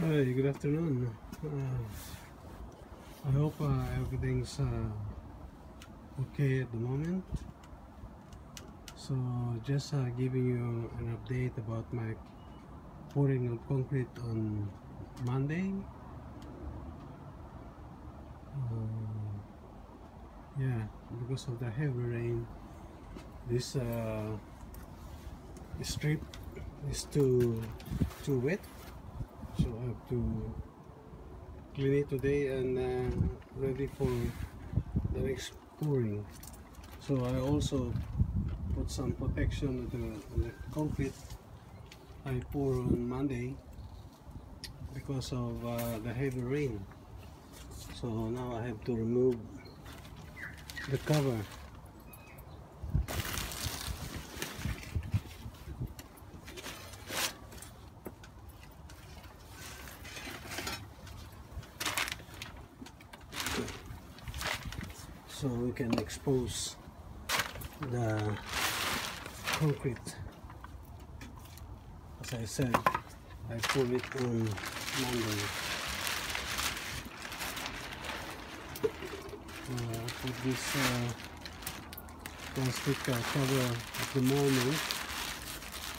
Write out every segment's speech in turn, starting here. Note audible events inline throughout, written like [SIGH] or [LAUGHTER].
Hi, good afternoon. Uh, I hope uh, everything's uh, okay at the moment. So, just uh, giving you an update about my pouring of concrete on Monday. Uh, yeah, because of the heavy rain, this uh, strip is too too wet so I have to clean it today and uh, ready for the next pouring. So I also put some protection on the, on the concrete I pour on Monday because of uh, the heavy rain. So now I have to remove the cover so we can expose the concrete. As I said I put it on Monday. Uh, put this uh, plastic uh, cover at the moment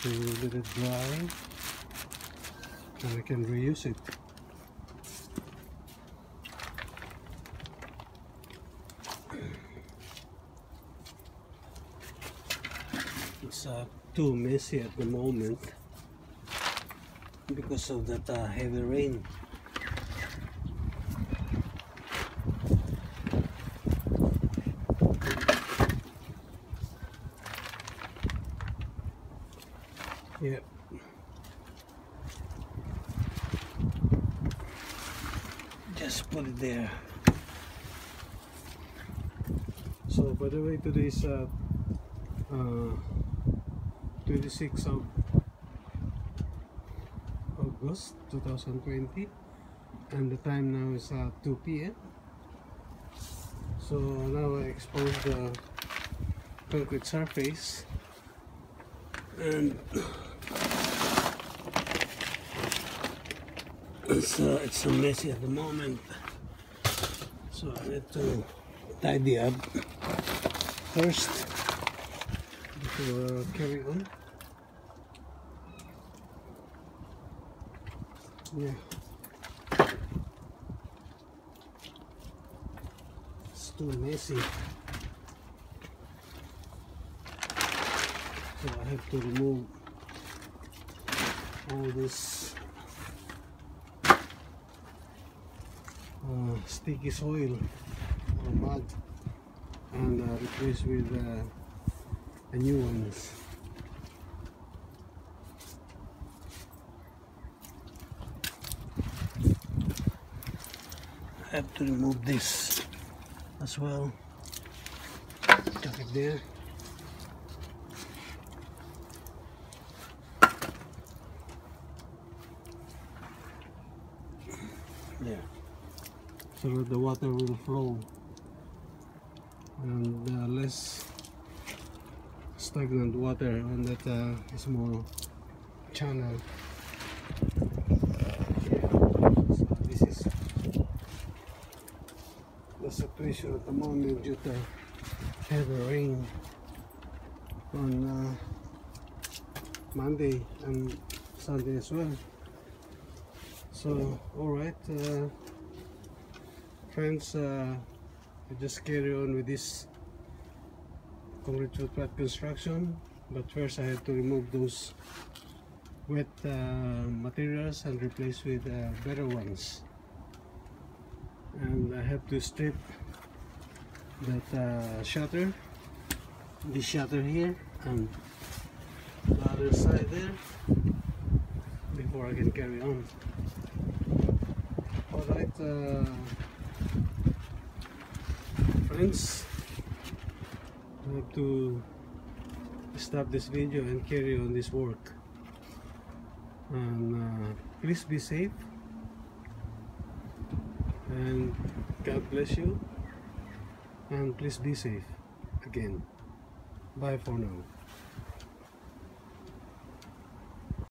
to let it dry and we can reuse it uh, too messy at the moment because of that uh, heavy rain. Yeah. Just put it there. So by the way today is uh, uh, 26 of August 2020 and the time now is uh, 2 p.m. So now I expose the concrete surface and [COUGHS] it's, uh, it's so messy at the moment so I need to tidy up first before carry on. Yeah. It's too messy. So I have to remove all this uh, sticky soil or mud and uh, replace with a new ones I have to remove this as well. Tuck it there. There. So that the water will flow. And uh, less stagnant water on that uh, more channel. So this is the situation at the moment due to heavy rain on uh, Monday and Sunday as well. So alright uh, friends uh, I just carry on with this concrete footpath construction but first I have to remove those wet uh, materials and replace with uh, better ones. And I have to strip that uh, shutter this shutter here and the other side there before I can carry on. Alright uh, friends I have to stop this video and carry on this work. And uh, please be safe. And God bless you. And please be safe again. Bye for now